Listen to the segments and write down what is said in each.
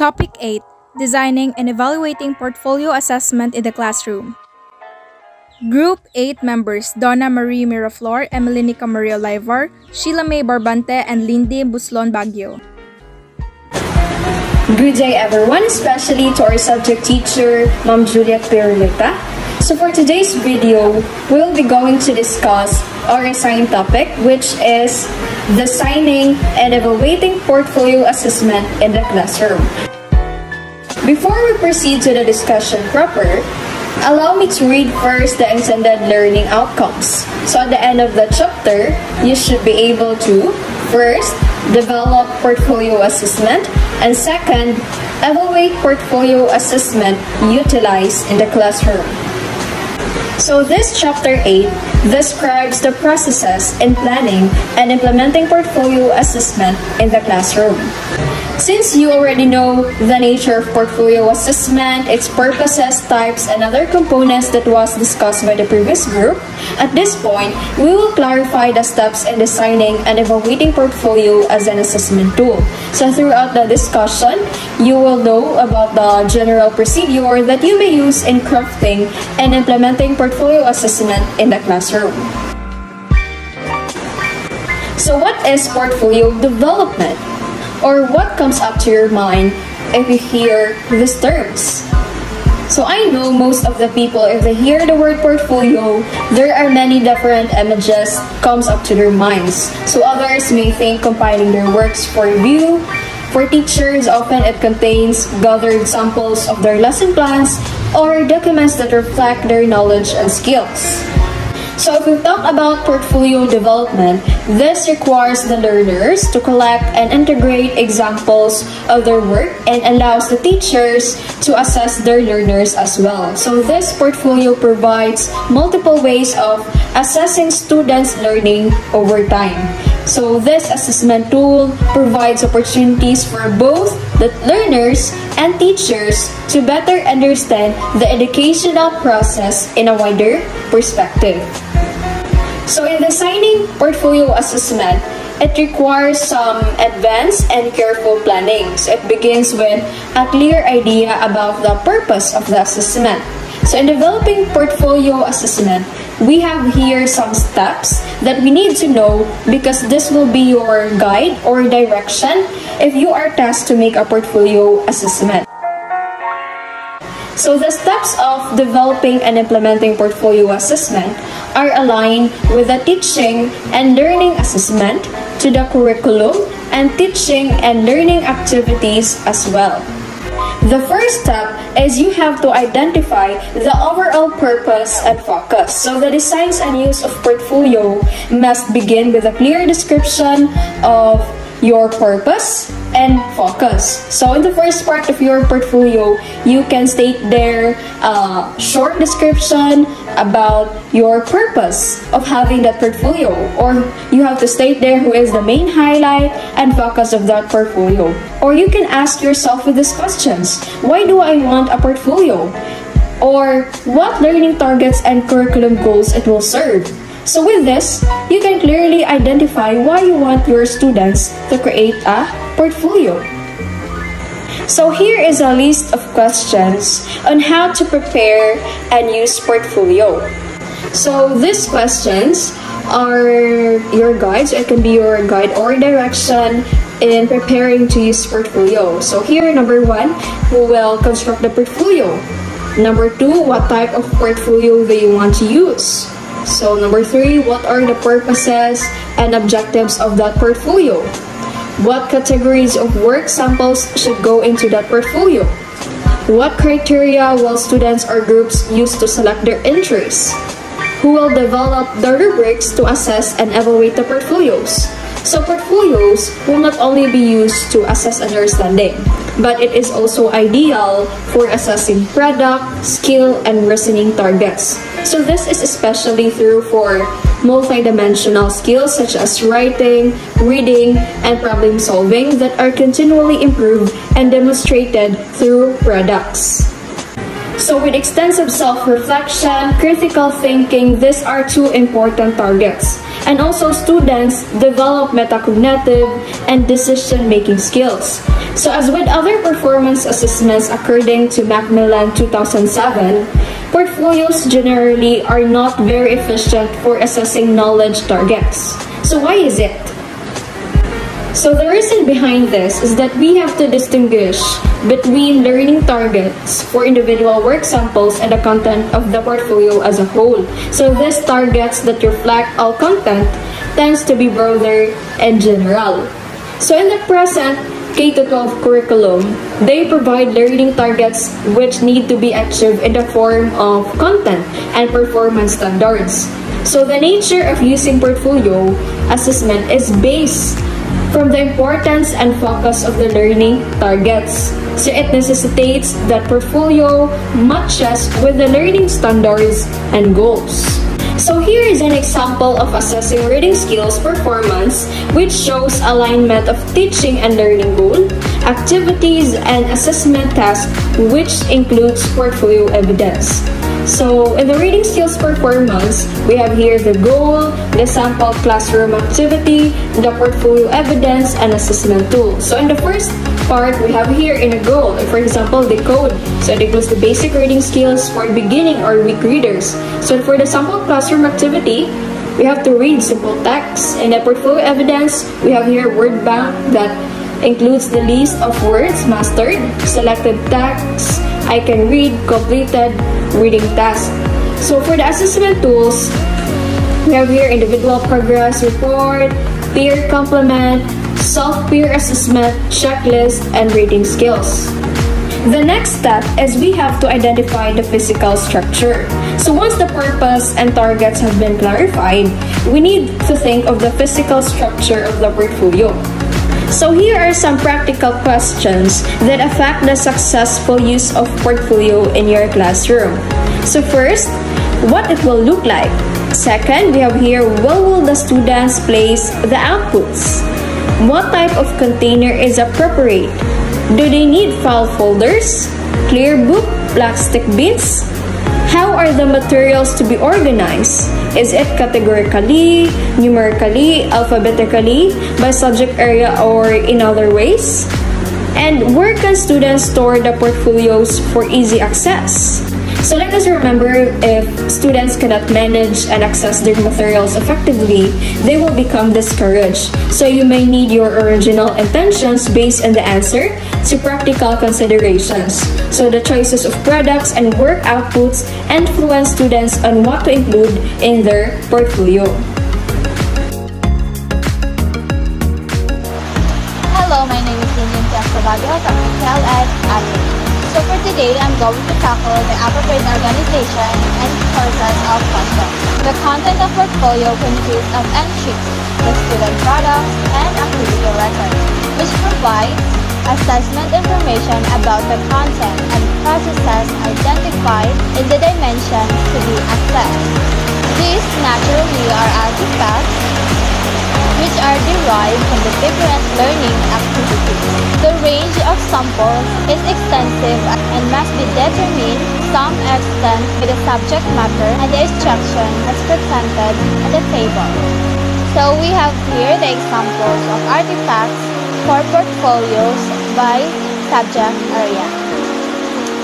Topic 8 Designing and Evaluating Portfolio Assessment in the Classroom. Group 8 members Donna Marie Miraflor, Ymmylyn Marie Olaivar, Shiela Mae Barbante, and Lindy Buslon Baguio. Good day everyone, especially to our subject teacher, Ma'am Juliet Pirulita. So for today's video, we'll be going to discuss our assigned topic, which is designing and evaluating portfolio assessment in the classroom. Before we proceed to the discussion proper, allow me to read first the intended learning outcomes. So at the end of the chapter, you should be able to first, develop portfolio assessment, and second, evaluate portfolio assessment utilized in the classroom. So this chapter 8 describes the processes in planning and implementing portfolio assessment in the classroom. Since you already know the nature of portfolio assessment, its purposes, types, and other components that was discussed by the previous group, at this point, we will clarify the steps in designing and evaluating portfolio as an assessment tool. So throughout the discussion, you will know about the general procedure that you may use in crafting and implementing portfolio assessment in the classroom. So what is portfolio development? or what comes up to your mind if you hear these terms. So I know most of the people, if they hear the word portfolio, there are many different images comes up to their minds. So others may think compiling their works for review. For teachers, often it contains gathered samples of their lesson plans or documents that reflect their knowledge and skills. So if we talk about portfolio development, this requires the learners to collect and integrate examples of their work and allows the teachers to assess their learners as well. So this portfolio provides multiple ways of assessing students' learning over time. So this assessment tool provides opportunities for both the learners and teachers to better understand the educational process in a wider perspective. So in designing portfolio assessment, it requires some advanced and careful planning. So it begins with a clear idea about the purpose of the assessment. So in developing portfolio assessment, we have here some steps that we need to know because this will be your guide or direction if you are tasked to make a portfolio assessment. So the steps of developing and implementing portfolio assessment are aligned with the teaching and learning assessment to the curriculum and teaching and learning activities as well. The first step is you have to identify the overall purpose and focus. So the designs and use of portfolio must begin with a clear description of your purpose and focus. So in the first part of your portfolio, you can state there a short description about your purpose of having that portfolio or you have to state there who is the main highlight and focus of that portfolio. Or you can ask yourself with these questions. Why do I want a portfolio? Or what learning targets and curriculum goals it will serve? So with this, you can clearly identify why you want your students to create a portfolio. So here is a list of questions on how to prepare and use portfolio. So these questions are your guides. It can be your guide or direction in preparing to use portfolio. So here, number one, who will construct the portfolio. Number two, what type of portfolio do you want to use? So number three, what are the purposes and objectives of that portfolio? What categories of work samples should go into that portfolio? What criteria will students or groups use to select their interests? Who will develop the rubrics to assess and evaluate the portfolios? So portfolios will not only be used to assess understanding, but it is also ideal for assessing product, skill, and reasoning targets. So this is especially true for multidimensional skills such as writing, reading, and problem solving that are continually improved and demonstrated through products. So with extensive self-reflection, critical thinking, these are two important targets. And also students develop metacognitive and decision-making skills. So as with other performance assessments according to McMillan 2007, portfolios generally are not very efficient for assessing knowledge targets. So why is it? So the reason behind this is that we have to distinguish between learning targets for individual work samples and the content of the portfolio as a whole. So these targets that reflect all content tends to be broader and general. So in the present K-12 curriculum, they provide learning targets which need to be achieved in the form of content and performance standards. So the nature of using portfolio assessment is based from the importance and focus of the learning targets. So it necessitates that portfolio matches with the learning standards and goals. So here is an example of assessing reading skills performance which shows alignment of teaching and learning goal, activities, and assessment tasks which includes portfolio evidence. So in the reading skills performance, we have here the goal, the sample classroom activity, the portfolio evidence, and assessment tool. So in the first part, we have here in a goal, for example, the code. So it includes the basic reading skills for beginning or weak readers. So for the sample classroom activity, we have to read simple text. In the portfolio evidence, we have here word bank that includes the list of words mastered, selected text, I can read, completed, reading tasks. So for the assessment tools, we have here individual progress report, peer complement, self-peer assessment, checklist, and reading skills. The next step is we have to identify the physical structure. So once the purpose and targets have been clarified, we need to think of the physical structure of the portfolio. So here are some practical questions that affect the successful use of portfolio in your classroom. So first, what it will look like. Second, we have here, where will the students place the outputs? What type of container is appropriate? Do they need file folders, clear book, plastic bins? How are the materials to be organized? Is it categorically, numerically, alphabetically, by subject area, or in other ways? And where can students store the portfolios for easy access? So let us remember if students cannot manage and access their materials effectively, they will become discouraged. So you may need your original intentions based on the answer to practical considerations. So the choices of products and work outputs influence students on what to include in their portfolio. Hello, my name is Linian Piastravagio from Ed Admin. So for today, I'm going to tackle the appropriate organization and sources of questions. The content of portfolio consists of entries, the student products, and activity records, which provides assessment information about the content and processes identified in the dimensions to be assessed. These naturally are artifacts which are derived from the different learning activities. The range of samples is extensive and must be determined to some extent by the subject matter and the instruction as presented in the table. So we have here the examples of artifacts for portfolios by subject area.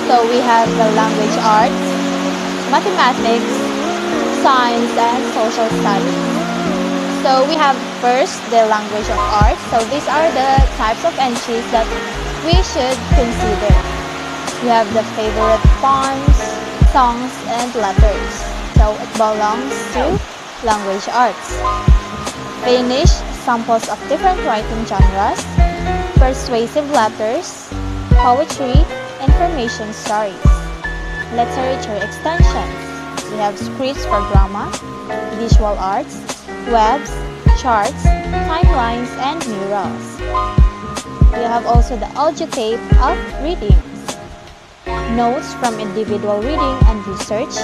So we have the language arts, mathematics, science, and social studies. So we have first the language of art. So these are the types of entries that we should consider. We have the favorite poems, songs, and letters. So it belongs to language arts. Finish samples of different writing genres, persuasive letters, poetry, information stories. Literature extensions. We have scripts for drama, visual arts, webs, charts, timelines, and murals. We have also the audio tape of readings, notes from individual reading and research,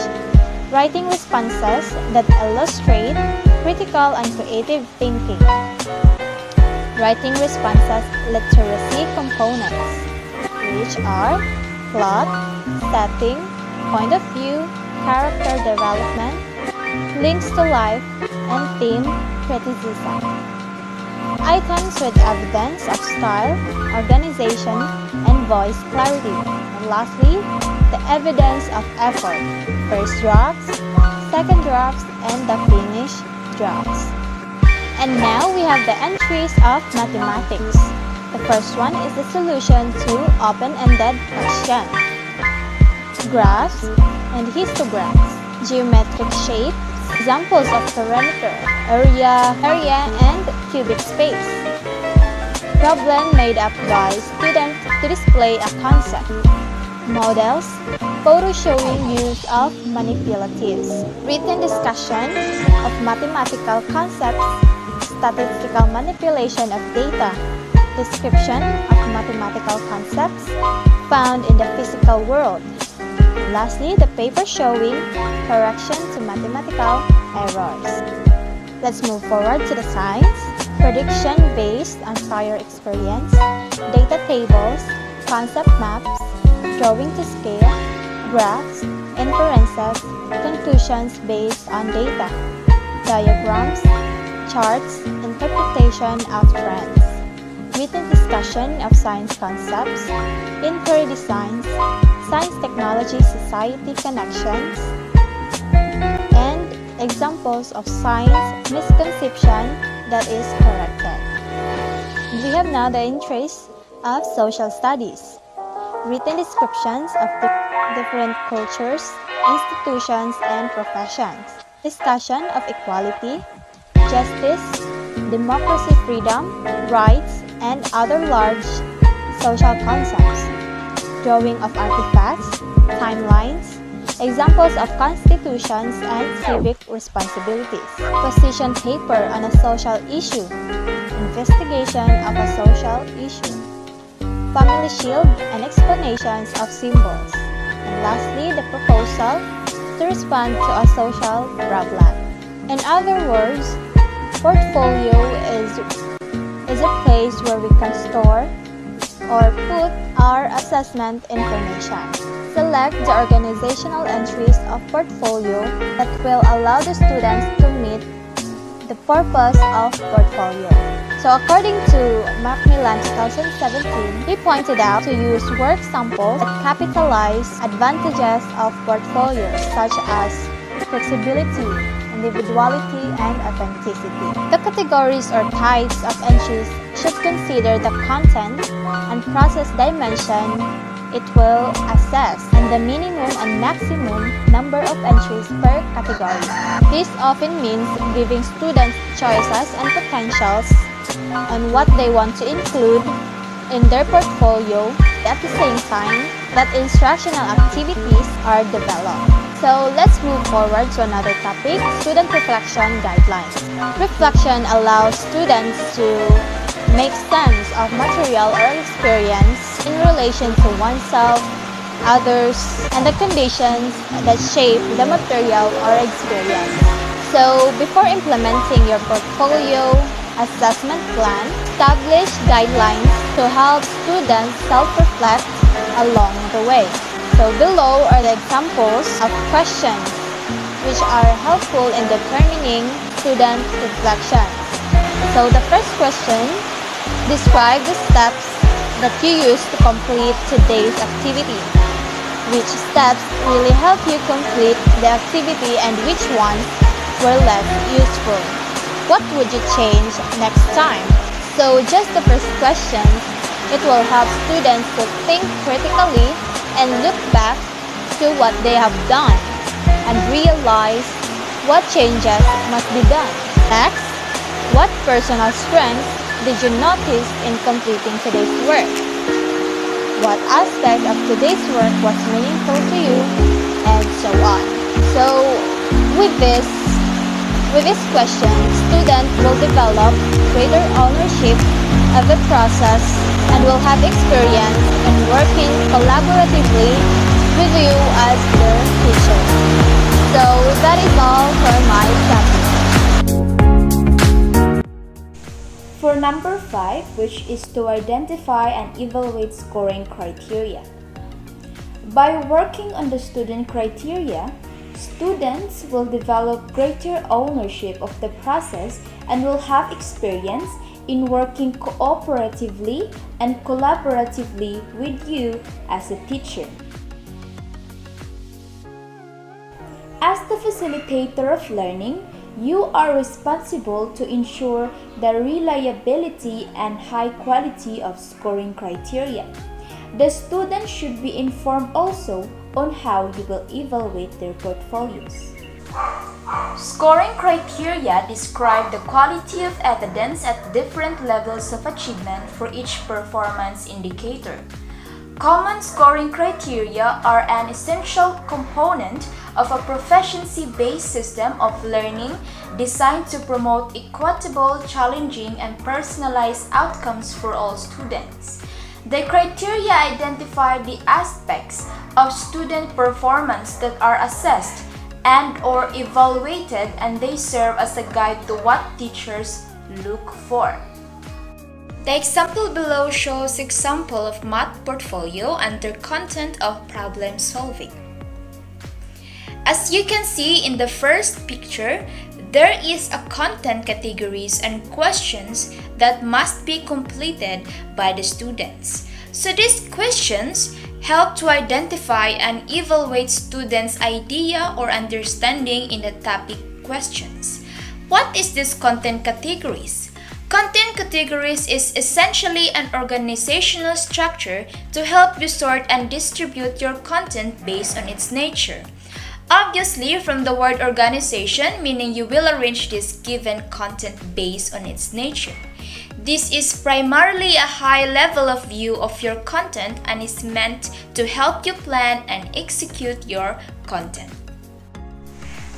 writing responses that illustrate critical and creative thinking, writing responses literacy components, which are plot, setting, point of view, character development, links to life, and theme criticism. Items with evidence of style, organization, and voice clarity. And lastly, the evidence of effort, first drafts, second drafts, and the finished drafts. And now we have the entries of mathematics. The first one is the solution to open-ended question. Graphs and histograms, geometric shapes, examples of perimeter, area, area, and cubic space. Problem made up by students to display a concept. Models, photo showing use of manipulatives. Written discussion of mathematical concepts, statistical manipulation of data, description of mathematical concepts found in the physical world. Lastly, the paper showing correction to mathematical errors. Let's move forward to the science. Prediction based on prior experience, data tables, concept maps, drawing to scale, graphs, inferences, conclusions based on data, diagrams, charts, interpretation of trends written discussion of science concepts, inquiry designs, science technology society connections, and examples of science misconception that is corrected. We have now the interest of social studies, written descriptions of the different cultures, institutions, and professions, discussion of equality, justice, democracy, freedom, rights, and other large social concepts, drawing of artifacts, timelines, examples of constitutions and civic responsibilities, position paper on a social issue, investigation of a social issue, family shield and explanations of symbols, and lastly, the proposal to respond to a social problem. In other words, portfolio is is a place where we can store or put our assessment information. Select the organizational entries of portfolio that will allow the students to meet the purpose of portfolio. So according to McMillan 2017, he pointed out to use work samples that capitalize advantages of portfolios such as flexibility, individuality, and authenticity. The categories or types of entries should consider the content and process dimension it will assess and the minimum and maximum number of entries per category. This often means giving students choices and potentials on what they want to include in their portfolio at the same time that instructional activities are developed. So let's move forward to another topic, student reflection guidelines. Reflection allows students to make sense of material or experience in relation to oneself, others, and the conditions that shape the material or experience. So before implementing your portfolio assessment plan, establish guidelines to help students self-reflect along the way. So below are the examples of questions which are helpful in determining student reflection. So the first question, describe the steps that you use to complete today's activity. Which steps really help you complete the activity and which ones were less useful? What would you change next time? So just the first question, it will help students to think critically and look back to what they have done and realize what changes must be done. Next, what personal strengths did you notice in completing today's work? What aspect of today's work was meaningful to you? And so on. So, with this, with this question, students will develop greater ownership of the process and will have experience in working collaboratively with you as their teacher. So that is all for my topic. For number 5, which is to identify and evaluate scoring criteria. By working on the student criteria, Students will develop greater ownership of the process and will have experience in working cooperatively and collaboratively with you as a teacher. As the facilitator of learning, you are responsible to ensure the reliability and high quality of scoring criteria. The student should be informed also on how you will evaluate their portfolios. Scoring criteria describe the quality of evidence at different levels of achievement for each performance indicator. Common scoring criteria are an essential component of a proficiency-based system of learning designed to promote equitable, challenging, and personalized outcomes for all students. The criteria identify the aspects of student performance that are assessed and or evaluated and they serve as a guide to what teachers look for. The example below shows example of math portfolio under content of problem solving. As you can see in the first picture, there is a content categories and questions that must be completed by the students. So these questions help to identify and evaluate students' idea or understanding in the topic questions. What is this content categories? Content categories is essentially an organizational structure to help you sort and distribute your content based on its nature. Obviously, from the word organization, meaning you will arrange this given content based on its nature. This is primarily a high level of view of your content and is meant to help you plan and execute your content.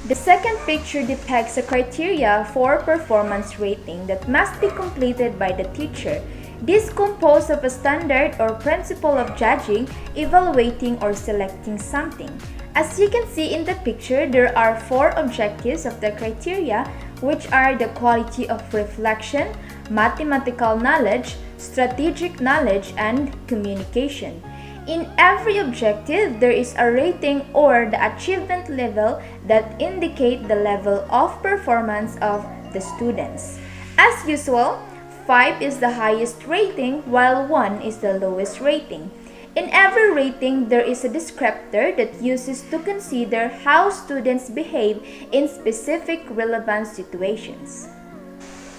The second picture depicts a criteria for performance rating that must be completed by the teacher. This composed of a standard or principle of judging, evaluating, or selecting something. As you can see in the picture, there are four objectives of the criteria, which are the quality of reflection, mathematical knowledge, strategic knowledge, and communication. In every objective, there is a rating or the achievement level that indicate the level of performance of the students. As usual, 5 is the highest rating while 1 is the lowest rating. In every rating, there is a descriptor that uses to consider how students behave in specific relevant situations.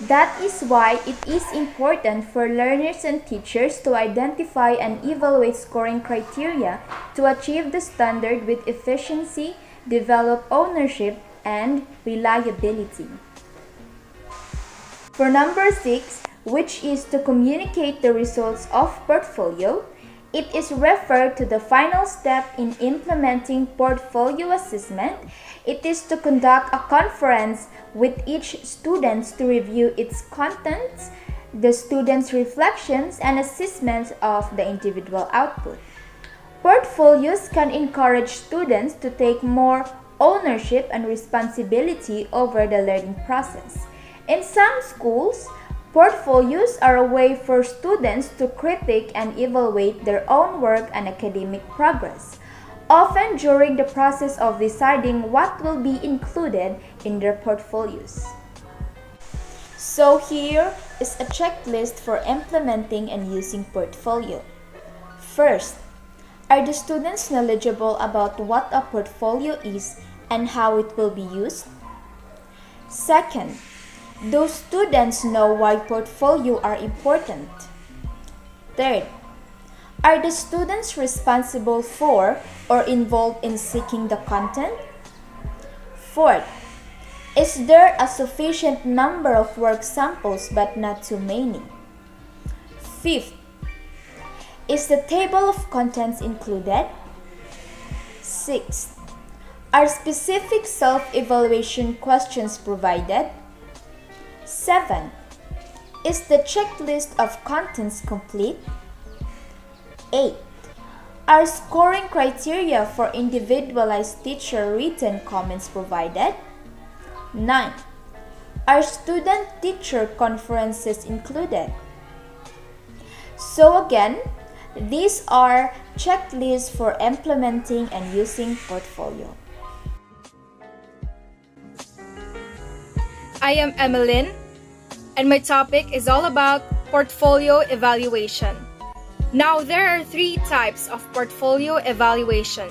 That is why it is important for learners and teachers to identify and evaluate scoring criteria to achieve the standard with efficiency, develop ownership, and reliability. For number 6, which is to communicate the results of portfolio, it is referred to the final step in implementing portfolio assessment. It is to conduct a conference with each student to review its contents, the student's reflections, and assessments of the individual output. Portfolios can encourage students to take more ownership and responsibility over the learning process. In some schools, Portfolios are a way for students to critique and evaluate their own work and academic progress, often during the process of deciding what will be included in their portfolios. So here is a checklist for implementing and using portfolio. First, are the students knowledgeable about what a portfolio is and how it will be used? Second, those students know why portfolio are important. Third, are the students responsible for or involved in seeking the content? Fourth, is there a sufficient number of work samples but not too many? Fifth, is the table of contents included? Sixth, are specific self-evaluation questions provided? 7. Is the checklist of contents complete? 8. Are scoring criteria for individualized teacher written comments provided? 9. Are student teacher conferences included? So, again, these are checklists for implementing and using portfolio. I am Ymmylyn and my topic is all about portfolio evaluation. Now, there are three types of portfolio evaluation.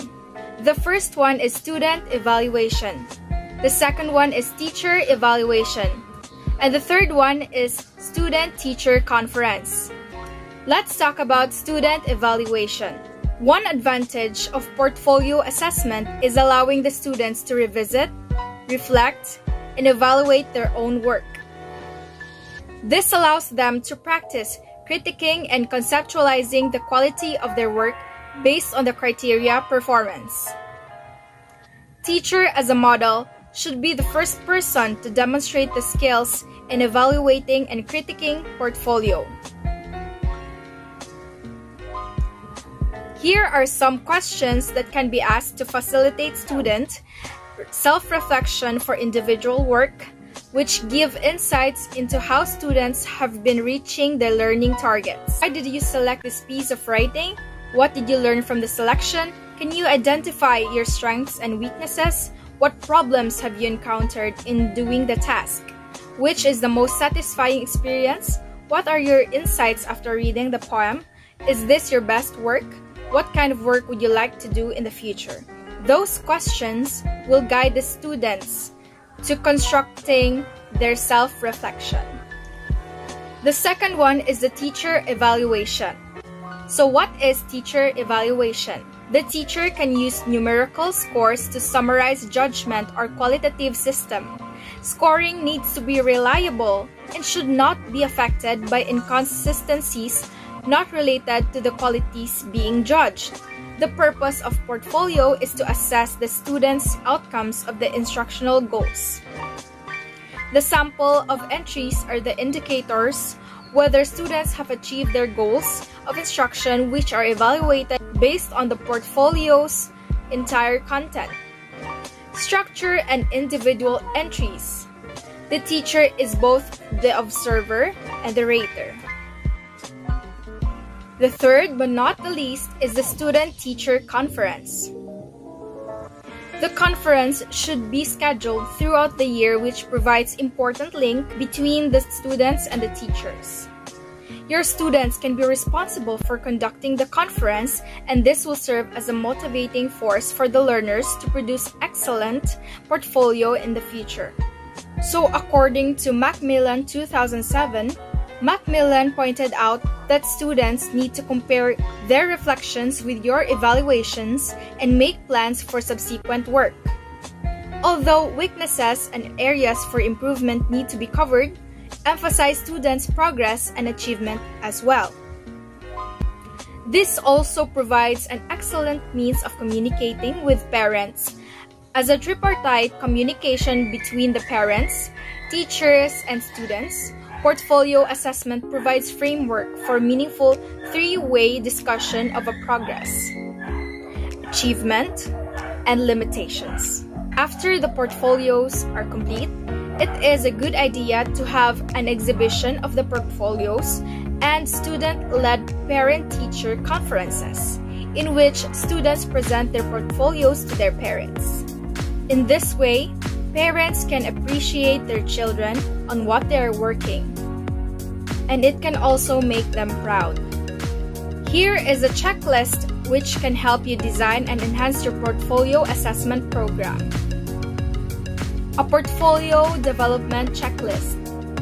The first one is student evaluation. The second one is teacher evaluation. And the third one is student-teacher conference. Let's talk about student evaluation. One advantage of portfolio assessment is allowing the students to revisit, reflect, and evaluate their own work. This allows them to practice critiquing and conceptualizing the quality of their work based on the criteria performance. Teacher as a model should be the first person to demonstrate the skills in evaluating and critiquing portfolio. Here are some questions that can be asked to facilitate student self-reflection for individual work, which give insights into how students have been reaching their learning targets. Why did you select this piece of writing? What did you learn from the selection? Can you identify your strengths and weaknesses? What problems have you encountered in doing the task? Which is the most satisfying experience? What are your insights after reading the poem? Is this your best work? What kind of work would you like to do in the future? Those questions will guide the students to constructing their self-reflection. The second one is the teacher evaluation. So what is teacher evaluation? The teacher can use numerical scores to summarize judgment or qualitative system. Scoring needs to be reliable and should not be affected by inconsistencies not related to the qualities being judged. The purpose of portfolio is to assess the students' outcomes of the instructional goals. The sample of entries are the indicators whether students have achieved their goals of instruction which are evaluated based on the portfolio's entire content. Structure and individual entries. The teacher is both the observer and the rater. The third, but not the least, is the student-teacher conference. The conference should be scheduled throughout the year which provides important link between the students and the teachers. Your students can be responsible for conducting the conference and this will serve as a motivating force for the learners to produce excellent portfolio in the future. So according to McMillan 2007, McMillan pointed out that students need to compare their reflections with your evaluations and make plans for subsequent work. Although weaknesses and areas for improvement need to be covered, emphasize students' progress and achievement as well. This also provides an excellent means of communicating with parents as a tripartite communication between the parents, teachers, and students Portfolio assessment provides framework for meaningful three-way discussion of a progress, achievement, and limitations. After the portfolios are complete, it is a good idea to have an exhibition of the portfolios and student-led parent-teacher conferences in which students present their portfolios to their parents. In this way, parents can appreciate their children on what they are working and it can also make them proud. Here is a checklist which can help you design and enhance your portfolio assessment program. A portfolio development checklist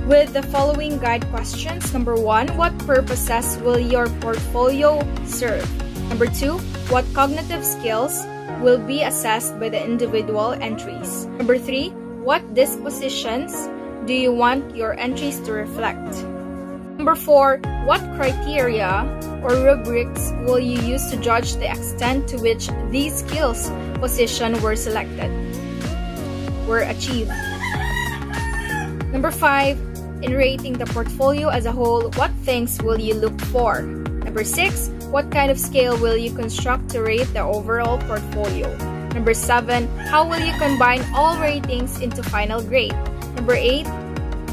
with the following guide questions. Number one, what purposes will your portfolio serve? Number two, what cognitive skills will be assessed by the individual entries? Number three, what dispositions do you want your entries to reflect? Number four, what criteria or rubrics will you use to judge the extent to which these skills position were selected, were achieved? Number five, in rating the portfolio as a whole, what things will you look for? Number six, what kind of scale will you construct to rate the overall portfolio? Number seven, how will you combine all ratings into final grade? Number eight,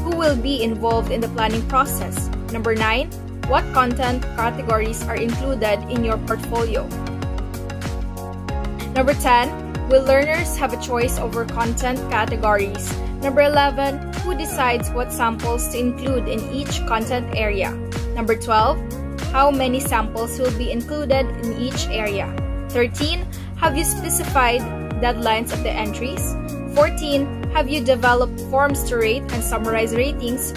who will be involved in the planning process? Number 9. What content categories are included in your portfolio? Number 10. Will learners have a choice over content categories? Number 11, who decides what samples to include in each content area? Number 12, how many samples will be included in each area? 13, have you specified deadlines of the entries? 14, have you developed forms to rate and summarize ratings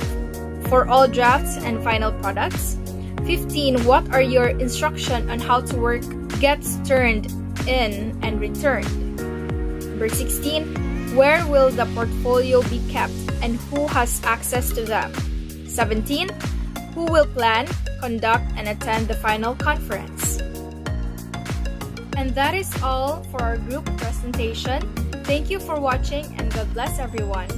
for all drafts and final products? 15. What are your instruction on how to work gets turned in and returned? Number 16. Where will the portfolio be kept and who has access to them? 17. Who will plan, conduct, and attend the final conference? And that is all for our group presentation. Thank you for watching and God bless everyone.